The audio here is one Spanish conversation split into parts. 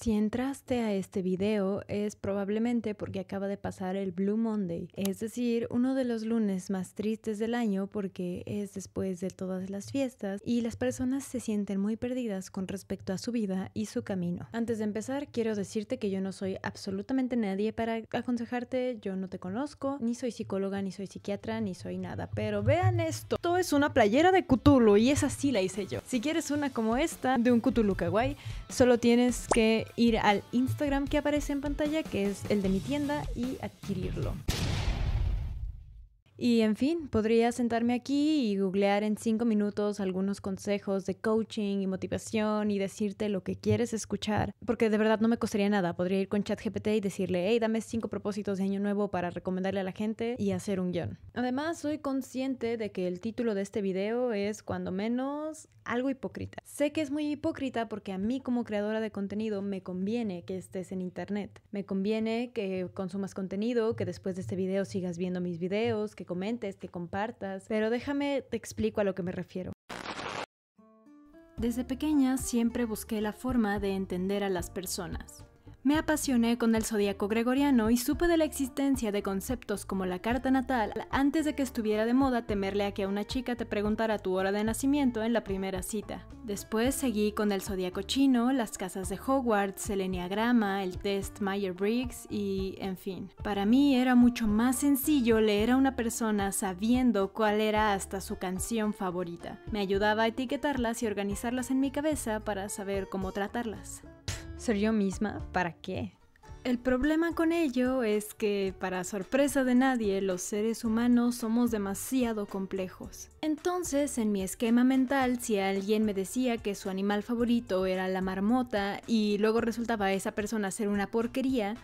Si entraste a este video es probablemente porque acaba de pasar el Blue Monday, es decir, uno de los lunes más tristes del año porque es después de todas las fiestas y las personas se sienten muy perdidas con respecto a su vida y su camino. Antes de empezar, quiero decirte que yo no soy absolutamente nadie para aconsejarte, yo no te conozco, ni soy psicóloga, ni soy psiquiatra, ni soy nada, pero vean esto, esto es una playera de Cthulhu y esa sí la hice yo. Si quieres una como esta de un Cthulhu kawaii, solo tienes que ir al Instagram que aparece en pantalla, que es el de mi tienda, y adquirirlo. Y en fin, podría sentarme aquí y googlear en cinco minutos algunos consejos de coaching y motivación y decirte lo que quieres escuchar, porque de verdad no me costaría nada. Podría ir con ChatGPT y decirle, hey, dame cinco propósitos de año nuevo para recomendarle a la gente y hacer un guion. Además, soy consciente de que el título de este video es, cuando menos, algo hipócrita. Sé que es muy hipócrita porque a mí como creadora de contenido me conviene que estés en internet. Me conviene que consumas contenido, que después de este video sigas viendo mis videos, que comentes, que compartas. Pero déjame te explico a lo que me refiero. Desde pequeña siempre busqué la forma de entender a las personas. Me apasioné con el zodíaco gregoriano y supe de la existencia de conceptos como la carta natal antes de que estuviera de moda temerle a que una chica te preguntara tu hora de nacimiento en la primera cita. Después seguí con el zodíaco chino, las casas de Hogwarts, el enneagrama, el test Meyer-Briggs y, en fin. Para mí era mucho más sencillo leer a una persona sabiendo cuál era hasta su canción favorita. Me ayudaba a etiquetarlas y organizarlas en mi cabeza para saber cómo tratarlas ser yo misma, ¿para qué? El problema con ello es que, para sorpresa de nadie, los seres humanos somos demasiado complejos. Entonces, en mi esquema mental, si alguien me decía que su animal favorito era la marmota y luego resultaba esa persona ser una porquería,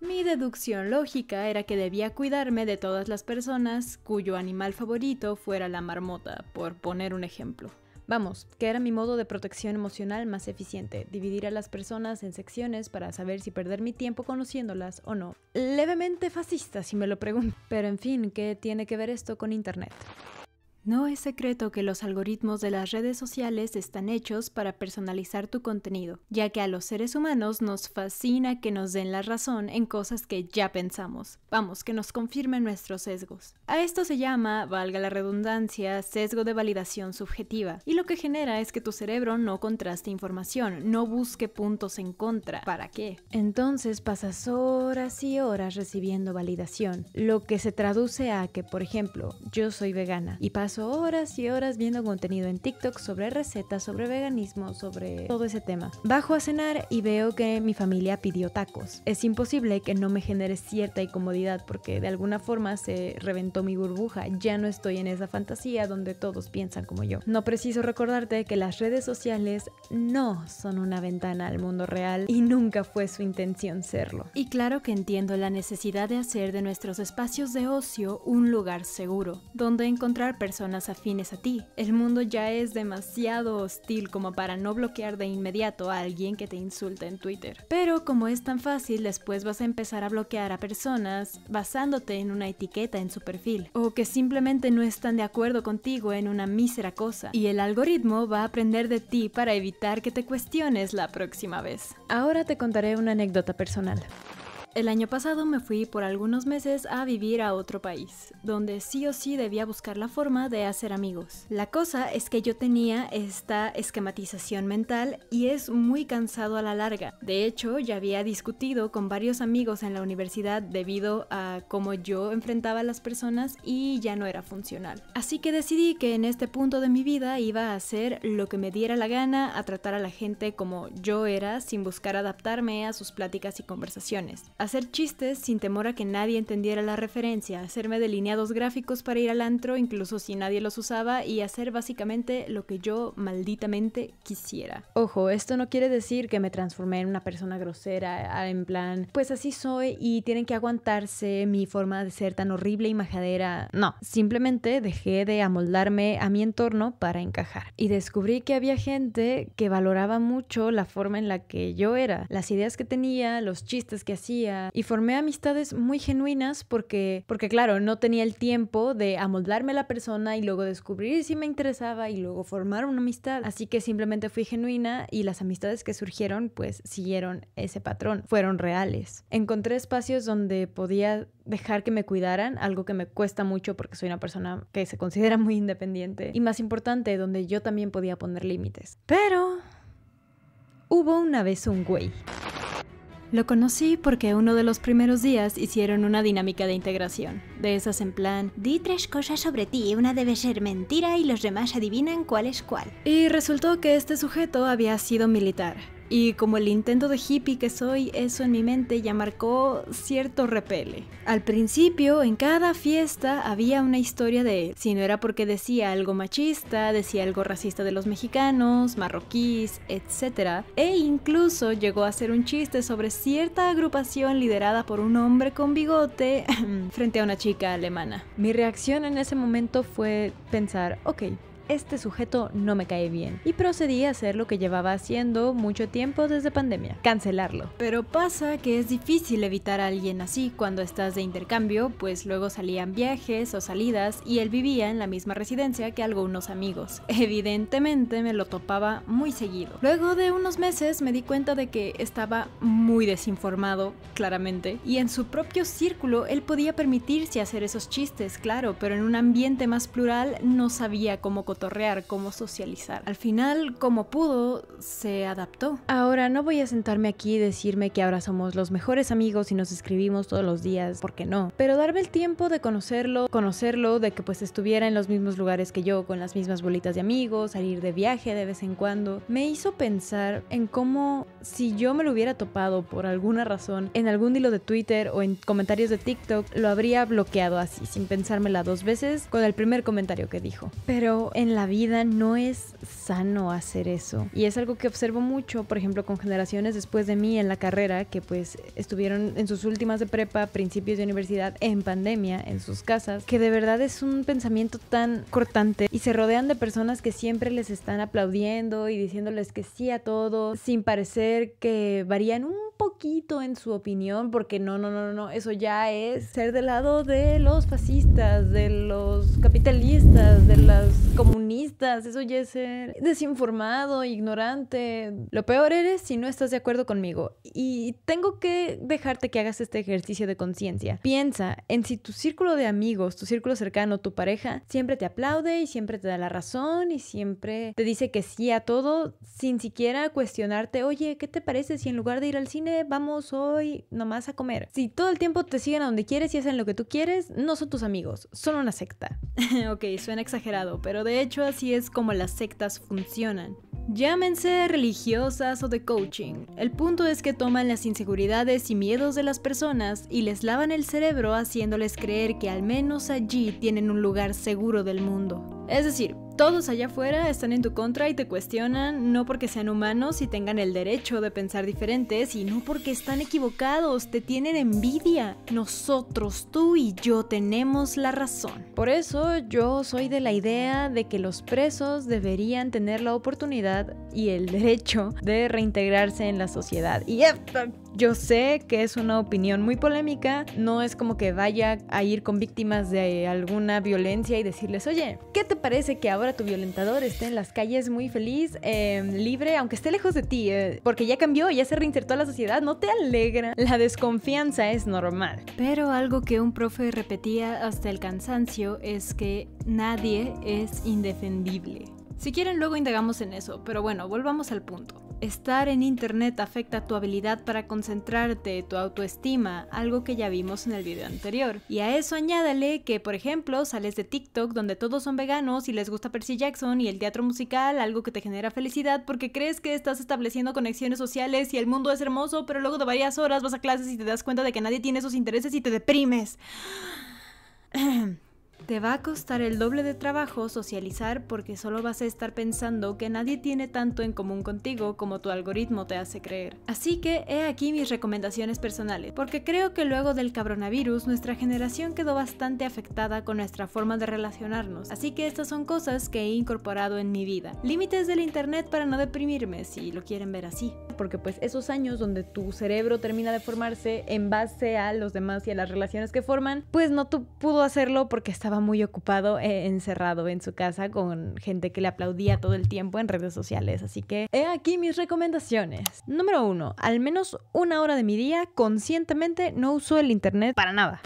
mi deducción lógica era que debía cuidarme de todas las personas cuyo animal favorito fuera la marmota, por poner un ejemplo. Vamos, que era mi modo de protección emocional más eficiente, dividir a las personas en secciones para saber si perder mi tiempo conociéndolas o no. Levemente fascista si me lo pregunto. Pero en fin, ¿qué tiene que ver esto con Internet? No es secreto que los algoritmos de las redes sociales están hechos para personalizar tu contenido, ya que a los seres humanos nos fascina que nos den la razón en cosas que ya pensamos, vamos, que nos confirmen nuestros sesgos. A esto se llama, valga la redundancia, sesgo de validación subjetiva, y lo que genera es que tu cerebro no contraste información, no busque puntos en contra. ¿Para qué? Entonces pasas horas y horas recibiendo validación, lo que se traduce a que, por ejemplo, yo soy vegana y paso horas y horas viendo contenido en TikTok sobre recetas, sobre veganismo, sobre todo ese tema. Bajo a cenar y veo que mi familia pidió tacos. Es imposible que no me genere cierta incomodidad porque de alguna forma se reventó mi burbuja. Ya no estoy en esa fantasía donde todos piensan como yo. No preciso recordarte que las redes sociales no son una ventana al mundo real y nunca fue su intención serlo. Y claro que entiendo la necesidad de hacer de nuestros espacios de ocio un lugar seguro, donde encontrar personas afines a ti. El mundo ya es demasiado hostil como para no bloquear de inmediato a alguien que te insulta en Twitter. Pero como es tan fácil, después vas a empezar a bloquear a personas basándote en una etiqueta en su perfil, o que simplemente no están de acuerdo contigo en una mísera cosa, y el algoritmo va a aprender de ti para evitar que te cuestiones la próxima vez. Ahora te contaré una anécdota personal. El año pasado me fui por algunos meses a vivir a otro país, donde sí o sí debía buscar la forma de hacer amigos. La cosa es que yo tenía esta esquematización mental y es muy cansado a la larga. De hecho, ya había discutido con varios amigos en la universidad debido a cómo yo enfrentaba a las personas y ya no era funcional. Así que decidí que en este punto de mi vida iba a hacer lo que me diera la gana, a tratar a la gente como yo era sin buscar adaptarme a sus pláticas y conversaciones hacer chistes sin temor a que nadie entendiera la referencia, hacerme delineados gráficos para ir al antro incluso si nadie los usaba y hacer básicamente lo que yo malditamente quisiera. Ojo, esto no quiere decir que me transformé en una persona grosera, en plan, pues así soy y tienen que aguantarse mi forma de ser tan horrible y majadera. No, simplemente dejé de amoldarme a mi entorno para encajar. Y descubrí que había gente que valoraba mucho la forma en la que yo era, las ideas que tenía, los chistes que hacía, y formé amistades muy genuinas porque, porque claro, no tenía el tiempo de amoldarme a la persona y luego descubrir si me interesaba y luego formar una amistad. Así que simplemente fui genuina y las amistades que surgieron pues siguieron ese patrón, fueron reales. Encontré espacios donde podía dejar que me cuidaran, algo que me cuesta mucho porque soy una persona que se considera muy independiente y más importante, donde yo también podía poner límites. Pero hubo una vez un güey. Lo conocí porque uno de los primeros días hicieron una dinámica de integración, de esas en plan, di tres cosas sobre ti, una debe ser mentira y los demás adivinan cuál es cuál. Y resultó que este sujeto había sido militar, y como el intento de hippie que soy, eso en mi mente ya marcó cierto repele. Al principio, en cada fiesta había una historia de él. Si no era porque decía algo machista, decía algo racista de los mexicanos, marroquíes, etc. E incluso llegó a hacer un chiste sobre cierta agrupación liderada por un hombre con bigote frente a una chica alemana. Mi reacción en ese momento fue pensar, ok, este sujeto no me cae bien. Y procedí a hacer lo que llevaba haciendo mucho tiempo desde pandemia, cancelarlo. Pero pasa que es difícil evitar a alguien así cuando estás de intercambio, pues luego salían viajes o salidas y él vivía en la misma residencia que algunos amigos. Evidentemente me lo topaba muy seguido. Luego de unos meses me di cuenta de que estaba muy desinformado, claramente, y en su propio círculo él podía permitirse hacer esos chistes, claro, pero en un ambiente más plural no sabía cómo cotorrear, cómo socializar. Al final, como pudo, se adaptó. Ahora, no voy a sentarme aquí y decirme que ahora somos los mejores amigos y nos escribimos todos los días, porque no. Pero darme el tiempo de conocerlo, conocerlo, de que pues estuviera en los mismos lugares que yo, con las mismas bolitas de amigos, salir de viaje de vez en cuando, me hizo pensar en cómo si yo me lo hubiera topado por alguna razón en algún hilo de Twitter o en comentarios de TikTok, lo habría bloqueado así, sin pensármela dos veces, con el primer comentario que dijo. Pero en en la vida no es sano hacer eso. Y es algo que observo mucho, por ejemplo, con generaciones después de mí en la carrera, que pues estuvieron en sus últimas de prepa, principios de universidad, en pandemia, en sus casas, que de verdad es un pensamiento tan cortante y se rodean de personas que siempre les están aplaudiendo y diciéndoles que sí a todo, sin parecer que varían un poquito en su opinión, porque no, no, no, no, eso ya es ser del lado de los fascistas, de los capitalistas, de las comunistas, eso ya es ser desinformado, ignorante. Lo peor eres si no estás de acuerdo conmigo. Y tengo que dejarte que hagas este ejercicio de conciencia. Piensa en si tu círculo de amigos, tu círculo cercano, tu pareja, siempre te aplaude y siempre te da la razón y siempre te dice que sí a todo sin siquiera cuestionarte, oye, ¿qué te parece si en lugar de ir al cine vamos hoy nomás a comer. Si todo el tiempo te siguen a donde quieres y hacen lo que tú quieres, no son tus amigos, son una secta. ok, suena exagerado, pero de hecho así es como las sectas funcionan. Llámense religiosas o de coaching. El punto es que toman las inseguridades y miedos de las personas y les lavan el cerebro haciéndoles creer que al menos allí tienen un lugar seguro del mundo. Es decir, todos allá afuera están en tu contra y te cuestionan no porque sean humanos y tengan el derecho de pensar diferente, sino porque están equivocados, te tienen envidia. Nosotros, tú y yo tenemos la razón. Por eso yo soy de la idea de que los presos deberían tener la oportunidad y el derecho de reintegrarse en la sociedad. Y yo sé que es una opinión muy polémica, no es como que vaya a ir con víctimas de alguna violencia y decirles, oye, ¿qué te parece que ahora tu violentador esté en las calles muy feliz, em, libre, aunque esté lejos de ti? Eh, porque ya cambió, ya se reinsertó a la sociedad, ¿no te alegra? La desconfianza es normal. Pero algo que un profe repetía hasta el cansancio es que nadie es indefendible. Si quieren, luego indagamos en eso, pero bueno, volvamos al punto. Estar en Internet afecta tu habilidad para concentrarte, tu autoestima, algo que ya vimos en el video anterior. Y a eso añádale que, por ejemplo, sales de TikTok donde todos son veganos y les gusta Percy Jackson y el teatro musical, algo que te genera felicidad porque crees que estás estableciendo conexiones sociales y el mundo es hermoso, pero luego de varias horas vas a clases y te das cuenta de que nadie tiene esos intereses y te deprimes. Te va a costar el doble de trabajo socializar porque solo vas a estar pensando que nadie tiene tanto en común contigo como tu algoritmo te hace creer. Así que he aquí mis recomendaciones personales, porque creo que luego del coronavirus nuestra generación quedó bastante afectada con nuestra forma de relacionarnos. Así que estas son cosas que he incorporado en mi vida. Límites del internet para no deprimirme, si lo quieren ver así. Porque pues esos años donde tu cerebro termina de formarse en base a los demás y a las relaciones que forman, pues no tu pudo hacerlo porque estaba muy ocupado eh, encerrado en su casa con gente que le aplaudía todo el tiempo en redes sociales. Así que he aquí mis recomendaciones. Número uno, al menos una hora de mi día conscientemente no uso el internet para nada.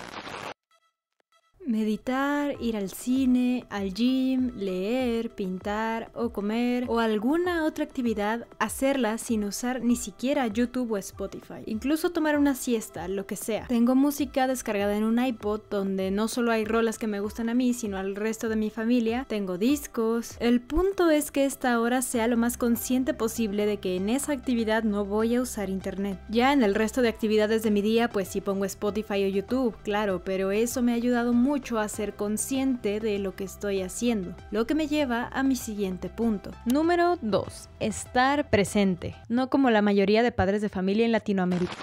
Meditar, ir al cine, al gym, leer, pintar o comer o alguna otra actividad, hacerla sin usar ni siquiera YouTube o Spotify. Incluso tomar una siesta, lo que sea. Tengo música descargada en un iPod donde no solo hay rolas que me gustan a mí, sino al resto de mi familia. Tengo discos. El punto es que esta hora sea lo más consciente posible de que en esa actividad no voy a usar internet. Ya en el resto de actividades de mi día, pues sí pongo Spotify o YouTube, claro, pero eso me ha ayudado mucho a ser consciente de lo que estoy haciendo, lo que me lleva a mi siguiente punto. Número 2. Estar presente, no como la mayoría de padres de familia en Latinoamérica.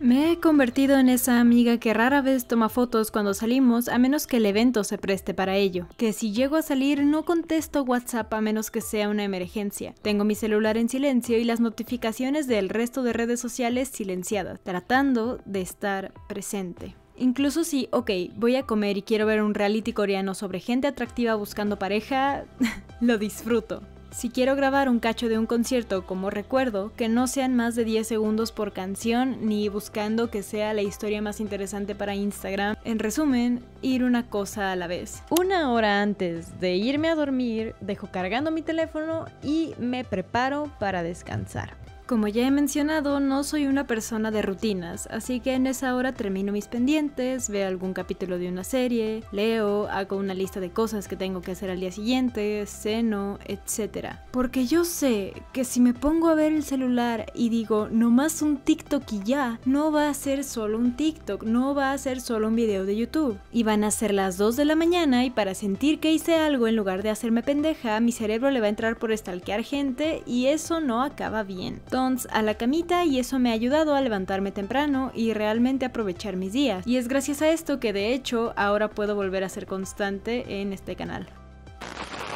Me he convertido en esa amiga que rara vez toma fotos cuando salimos a menos que el evento se preste para ello. Que si llego a salir no contesto WhatsApp a menos que sea una emergencia. Tengo mi celular en silencio y las notificaciones del resto de redes sociales silenciadas, tratando de estar presente. Incluso si, ok, voy a comer y quiero ver un reality coreano sobre gente atractiva buscando pareja, lo disfruto. Si quiero grabar un cacho de un concierto como recuerdo, que no sean más de 10 segundos por canción, ni buscando que sea la historia más interesante para Instagram. En resumen, ir una cosa a la vez. Una hora antes de irme a dormir, dejo cargando mi teléfono y me preparo para descansar. Como ya he mencionado, no soy una persona de rutinas, así que en esa hora termino mis pendientes, veo algún capítulo de una serie, leo, hago una lista de cosas que tengo que hacer al día siguiente, ceno, etc. Porque yo sé que si me pongo a ver el celular y digo nomás un TikTok y ya, no va a ser solo un TikTok, no va a ser solo un video de YouTube. Y van a ser las 2 de la mañana y para sentir que hice algo en lugar de hacerme pendeja, mi cerebro le va a entrar por estalquear gente y eso no acaba bien a la camita y eso me ha ayudado a levantarme temprano y realmente aprovechar mis días. Y es gracias a esto que de hecho ahora puedo volver a ser constante en este canal.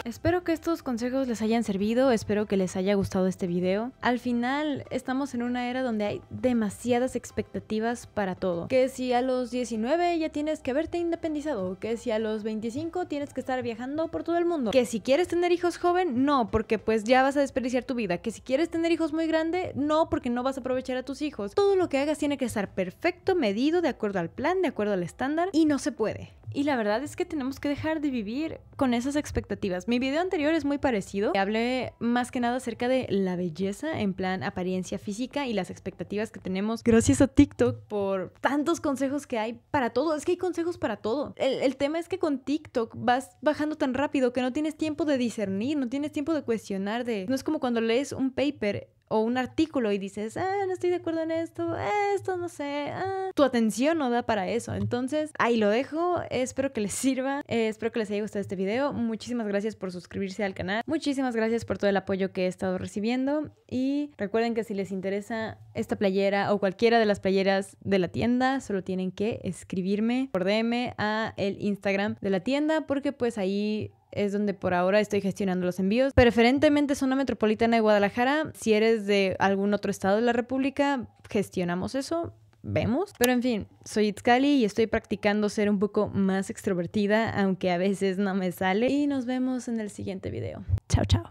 Espero que estos consejos les hayan servido, espero que les haya gustado este video. Al final estamos en una era donde hay demasiadas expectativas para todo. Que si a los 19 ya tienes que haberte independizado, que si a los 25 tienes que estar viajando por todo el mundo, que si quieres tener hijos joven, no, porque pues ya vas a desperdiciar tu vida, que si quieres tener hijos muy grande, no, porque no vas a aprovechar a tus hijos. Todo lo que hagas tiene que estar perfecto, medido, de acuerdo al plan, de acuerdo al estándar, y no se puede. Y la verdad es que tenemos que dejar de vivir con esas expectativas. Mi video anterior es muy parecido. Hablé más que nada acerca de la belleza en plan apariencia física y las expectativas que tenemos gracias a TikTok por tantos consejos que hay para todo. Es que hay consejos para todo. El, el tema es que con TikTok vas bajando tan rápido que no tienes tiempo de discernir, no tienes tiempo de cuestionar, de... No es como cuando lees un paper o un artículo y dices, ah, no estoy de acuerdo en esto, esto no sé, ah". tu atención no da para eso. Entonces, ahí lo dejo, espero que les sirva, eh, espero que les haya gustado este video. Muchísimas gracias por suscribirse al canal, muchísimas gracias por todo el apoyo que he estado recibiendo y recuerden que si les interesa esta playera o cualquiera de las playeras de la tienda, solo tienen que escribirme por DM a el Instagram de la tienda porque pues ahí es donde por ahora estoy gestionando los envíos. Preferentemente zona metropolitana de Guadalajara. Si eres de algún otro estado de la República, gestionamos eso. Vemos. Pero en fin, soy Itzcali y estoy practicando ser un poco más extrovertida, aunque a veces no me sale. Y nos vemos en el siguiente video. Chao, chao.